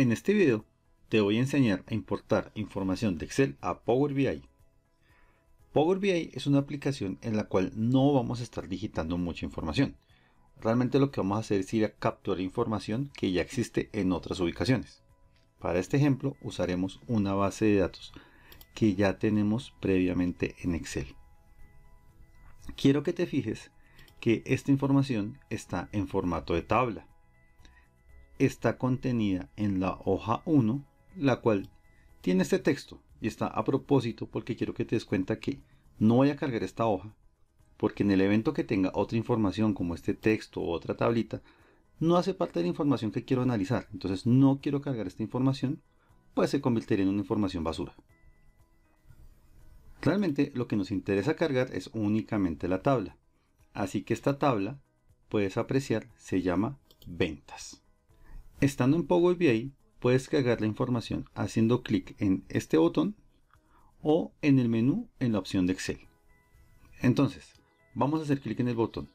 En este video te voy a enseñar a importar información de Excel a Power BI. Power BI es una aplicación en la cual no vamos a estar digitando mucha información. Realmente lo que vamos a hacer es ir a capturar información que ya existe en otras ubicaciones. Para este ejemplo usaremos una base de datos que ya tenemos previamente en Excel. Quiero que te fijes que esta información está en formato de tabla. Está contenida en la hoja 1, la cual tiene este texto y está a propósito porque quiero que te des cuenta que no voy a cargar esta hoja porque en el evento que tenga otra información como este texto o otra tablita no hace parte de la información que quiero analizar. Entonces no quiero cargar esta información pues se convertiría en una información basura. Realmente lo que nos interesa cargar es únicamente la tabla. Así que esta tabla, puedes apreciar, se llama ventas. Estando en Power BI, puedes cargar la información haciendo clic en este botón o en el menú en la opción de Excel. Entonces, vamos a hacer clic en el botón.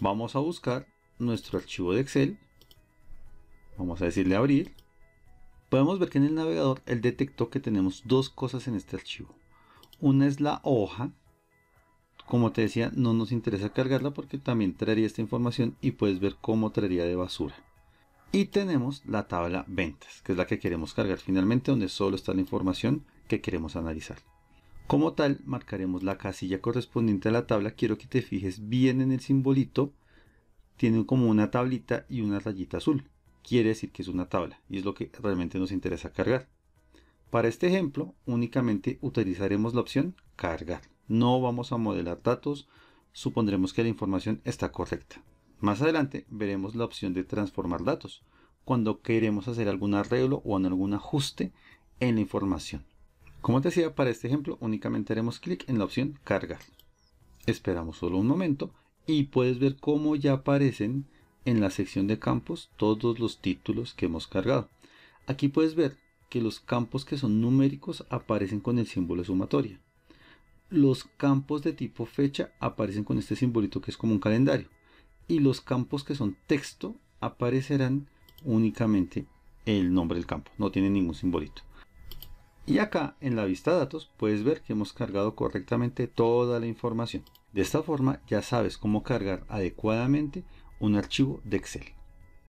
Vamos a buscar nuestro archivo de Excel. Vamos a decirle abrir. Podemos ver que en el navegador él detectó que tenemos dos cosas en este archivo. Una es la hoja como te decía, no nos interesa cargarla porque también traería esta información y puedes ver cómo traería de basura. Y tenemos la tabla ventas, que es la que queremos cargar finalmente, donde solo está la información que queremos analizar. Como tal, marcaremos la casilla correspondiente a la tabla. Quiero que te fijes bien en el simbolito. Tiene como una tablita y una rayita azul. Quiere decir que es una tabla y es lo que realmente nos interesa cargar. Para este ejemplo, únicamente utilizaremos la opción cargar no vamos a modelar datos, supondremos que la información está correcta. Más adelante veremos la opción de transformar datos, cuando queremos hacer algún arreglo o algún ajuste en la información. Como te decía, para este ejemplo únicamente haremos clic en la opción cargar. Esperamos solo un momento y puedes ver cómo ya aparecen en la sección de campos todos los títulos que hemos cargado. Aquí puedes ver que los campos que son numéricos aparecen con el símbolo sumatoria los campos de tipo fecha aparecen con este simbolito que es como un calendario. Y los campos que son texto aparecerán únicamente el nombre del campo, no tiene ningún simbolito. Y acá en la vista datos puedes ver que hemos cargado correctamente toda la información. De esta forma ya sabes cómo cargar adecuadamente un archivo de Excel.